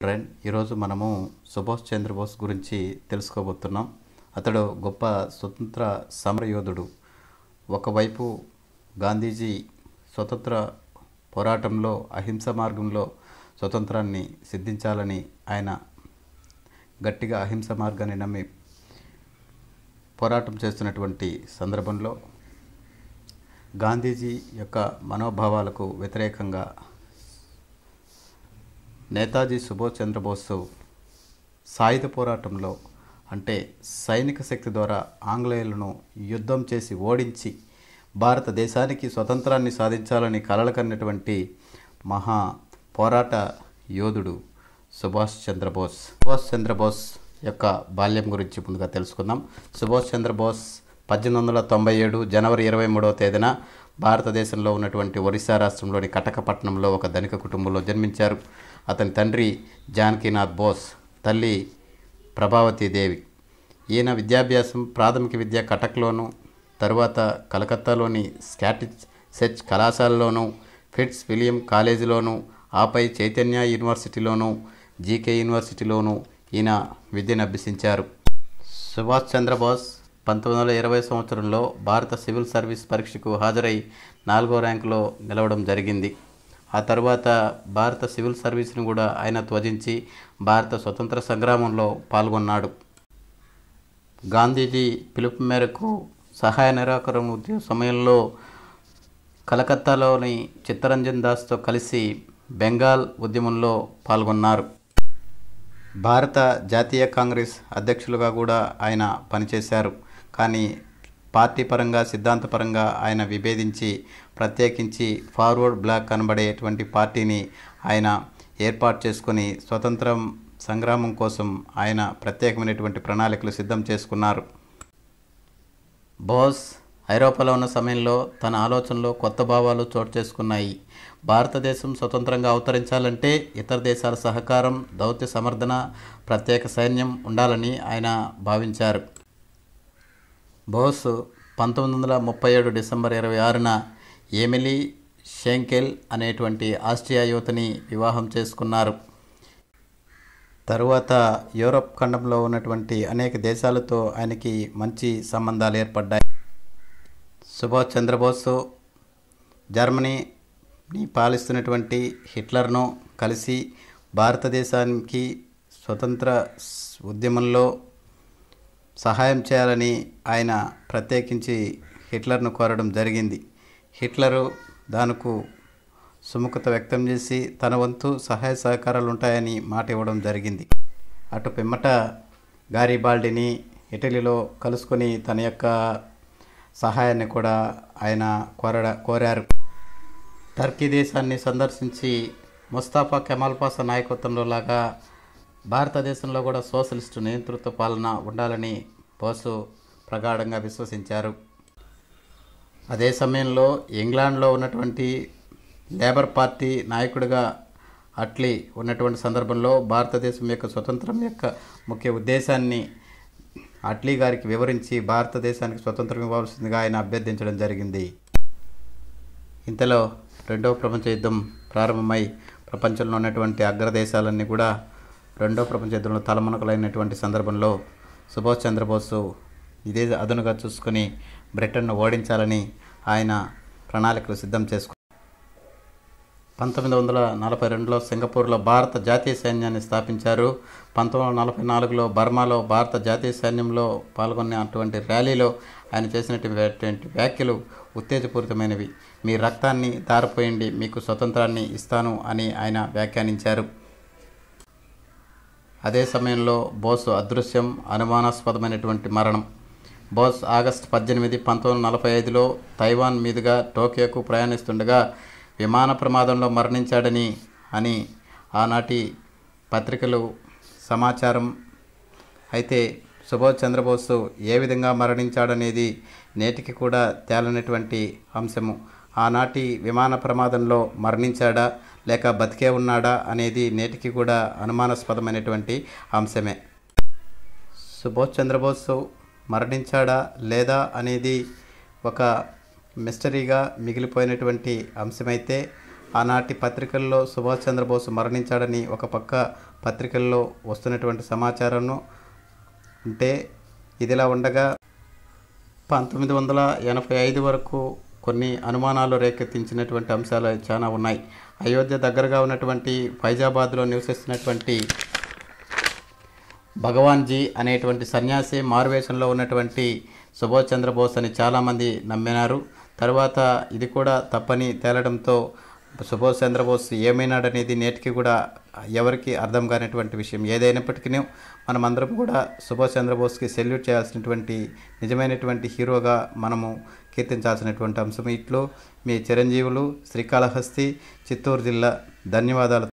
Trend ఈరోజు మనము సుభాష్ చంద్రబోస్ గురించి తెలుసుకోబోతున్నాం. అతడు గొప్ప స్వతంత్ర సమరయోధుడు. ఒకవైపు గాంధీజీ స్వతంత్ర పోరాటంలో అహింస మార్గంలో స్వతంత్రాన్ని సిద్ధించాలని ఆయన గట్టిగా అహింస మార్గాన్ని నమ్మి పోరాటం చేస్తున్నటువంటి సందర్భంలో గాంధీజీ యొక్క మనోభావాలకు వ్యతిరేకంగా నేతాజీ సుభాష్ చంద్రబోస్ సాయుధ పోరాటంలో అంటే సైనిక శక్తి ద్వారా ఆంగ్లేయులను యుద్ధం చేసి ఓడించి భారతదేశానికి స్వతంత్రాన్ని సాధించాలని కలలకన్నటువంటి మహా పోరాట యోధుడు సుభాష్ చంద్రబోస్. సుభాష్ చంద్రబోస్ యొక్క బాల్యం గురించి ముందుగా తెలుసుకుందాం. సుభాష్ చంద్రబోస్ పద్దెనిమిది వందల తొంభై ఏడు జనవరి ఇరవై మూడవ తేదీన భారతదేశంలో ఉన్నటువంటి ఒరిస్సా రాష్ట్రంలోని కటకపట్నంలో ఒక ధనిక కుటుంబంలో జన్మించారు. అతని తండ్రి జానకీనాథ్ బోస్ తల్లి ప్రభావతి దేవి. ఈయన విద్యాభ్యాసం ప్రాథమిక విద్య కటక్లోను తరువాత కలకత్తాలోని స్కాటిచ్ సెర్చ్ కళాశాలలోను ఫిట్స్ విలియం కాలేజీలోను ఆపై చైతన్య యూనివర్సిటీలోను జీకే యూనివర్సిటీలోను ఈయన విద్యను అభ్యసించారు. సుభాష్ చంద్రబోస్ పంతొమ్మిది వందల ఇరవై సంవత్సరంలో భారత సివిల్ సర్వీస్ పరీక్షకు హాజరై నాలుగో ర్యాంకులో నిలవడం జరిగింది. ఆ తర్వాత భారత సివిల్ సర్వీస్ను కూడా ఆయన త్వజించి భారత స్వతంత్ర సంగ్రామంలో పాల్గొన్నాడు. గాంధీజీ పిలుపు మేరకు సహాయ నిరాకరణ ఉద్యమ సమయంలో కలకత్తాలోని చిత్తరంజన్ దాస్తో కలిసి బెంగాల్ ఉద్యమంలో పాల్గొన్నారు. భారత జాతీయ కాంగ్రెస్ అధ్యక్షులుగా కూడా ఆయన పనిచేశారు. కానీ పార్టీ పరంగా సిద్ధాంతపరంగా ఆయన విభేదించి ప్రత్యేకించి ఫార్వర్డ్ బ్లాక్ కనబడేటువంటి పార్టీని ఆయన ఏర్పాటు చేసుకొని స్వతంత్రం సంగ్రామం కోసం ఆయన ప్రత్యేకమైనటువంటి ప్రణాళికలు సిద్ధం చేసుకున్నారు. బోస్ ఐరోపాలో ఉన్న సమయంలో తన ఆలోచనలో కొత్త భావాలు చోటు చేసుకున్నాయి. భారతదేశం స్వతంత్రంగా అవతరించాలంటే ఇతర దేశాల సహకారం దౌత్య సమర్థన ప్రత్యేక సైన్యం ఉండాలని ఆయన భావించారు. బోస్ పంతొమ్మిది వందల ముప్పై ఏడు డిసెంబర్ ఇరవై ఆరున ఎమిలీ షేంకెల్ అనేటువంటి ఆస్ట్రియా యువతని వివాహం చేసుకున్నారు. తరువాత యూరప్ ఖండంలో ఉన్నటువంటి అనేక దేశాలతో ఆయనకి మంచి సంబంధాలు ఏర్పడ్డాయి. సుభాష్ చంద్రబోస్ జర్మనీని పాలిస్తున్నటువంటి హిట్లర్ను కలిసి భారతదేశానికి స్వతంత్ర ఉద్యమంలో సహాయం చేయాలని ఆయన ప్రత్యేకించి హిట్లర్ను కోరడం జరిగింది. హిట్లరు దానికి సుముఖత వ్యక్తం చేసి తన వంతు సహాయ సహకారాలు ఉంటాయని మాట ఇవ్వడం జరిగింది. అటు పిమ్మట గారిబాల్డిని ఇటలీలో కలుసుకొని తన యొక్క సహాయాన్ని కూడా ఆయన కోరడ కోరారు. టర్కీ దేశాన్ని సందర్శించి ముస్తాఫా కెమాల్ పాసా నాయకత్వంలో లాగా భారతదేశంలో కూడా సోషలిస్టు నియంతృత్వ పాలన ఉండాలని బోసు ప్రగాఢంగా విశ్వసించారు. అదే సమయంలో ఇంగ్లాండ్లో ఉన్నటువంటి లేబర్ పార్టీ నాయకుడిగా అట్లీ ఉన్నటువంటి సందర్భంలో భారతదేశం యొక్క స్వతంత్రం యొక్క ముఖ్య ఉద్దేశాన్ని అట్లీ గారికి వివరించి భారతదేశానికి స్వతంత్రం ఇవ్వాల్సిందిగా ఆయన అభ్యర్థించడం జరిగింది. ఇంతలో రెండవ ప్రపంచ యుద్ధం ప్రారంభమై ప్రపంచంలో ఉన్నటువంటి అగ్రదేశాలన్నీ కూడా రెండో ప్రపంచ యుద్ధంలో తలమునకలైనటువంటి సందర్భంలో సుభాష్ చంద్రబోసు ఇదే అదునుగా చూసుకొని బ్రిటన్ను ఓడించాలని ఆయన ప్రణాళికలు సిద్ధం చేసుకు పంతొమ్మిది వందల నలభై రెండులో సింగపూర్లో భారత జాతీయ సైన్యాన్ని స్థాపించారు. పంతొమ్మిది వందల నలభై నాలుగులో బర్మాలో భారత జాతీయ సైన్యంలో పాల్గొన్నటువంటి ర్యాలీలో ఆయన చేసినటువంటి వ్యాఖ్యలు ఉత్తేజపూరితమైనవి. మీ రక్తాన్ని దారిపోయండి మీకు స్వతంత్రాన్ని ఇస్తాను అని ఆయన వ్యాఖ్యానించారు. అదే సమయంలో బోసు అదృశ్యం అనుమానాస్పదమైనటువంటి మరణం. బోస్ ఆగస్టు పద్దెనిమిది పంతొమ్మిది నలభై ఐదులో తైవాన్ మీదుగా టోక్యోకు ప్రయాణిస్తుండగా విమాన ప్రమాదంలో మరణించాడని అని ఆనాటి పత్రికలు సమాచారం అయితే సుభాష్ చంద్రబోసు ఏ విధంగా మరణించాడనేది నేటికి కూడా తేలనటువంటి అంశము. ఆనాటి విమాన ప్రమాదంలో మరణించాడా? లేక బతికే ఉన్నాడా? అనేది నేటికి కూడా అనుమానాస్పదమైనటువంటి అంశమే. సుభాష్ చంద్రబోసు మరణించాడా? లేదా? అనేది ఒక మిస్టరీగా మిగిలిపోయినటువంటి అంశమైతే ఆనాటి పత్రికల్లో సుభాష్ చంద్రబోస్ మరణించాడని ఒక పక్క పత్రికల్లో వస్తున్నటువంటి సమాచారంను ఉంటే ఇదిలా ఉండగా పంతొమ్మిది వందల ఎనభై ఐదు వరకు కొన్ని అనుమానాలు రేకెత్తించినటువంటి అంశాలు చాలా ఉన్నాయి. అయోధ్య దగ్గరగా ఉన్నటువంటి ఫైజాబాద్లో నివసిస్తున్నటువంటి భగవాన్జీ అనేటువంటి సన్యాసి మారువేషంలో ఉన్నటువంటి సుభాష్ చంద్రబోస్ అని చాలామంది నమ్మినారు. తర్వాత ఇది కూడా తప్పని తేలడంతో సుభాష్ చంద్రబోస్ ఏమైనాడనేది నేటికి కూడా ఎవరికి అర్థం కానటువంటి విషయం ఏదైనప్పటికీ మనమందరం కూడా సుభాష్ చంద్రబోస్కి సెల్యూట్ చేయాల్సినటువంటి నిజమైనటువంటి హీరోగా మనము కీర్తించాల్సినటువంటి అంశం. ఇట్లు మీ చిరంజీవులు శ్రీకాళహస్తి చిత్తూరు జిల్లా ధన్యవాదాలు.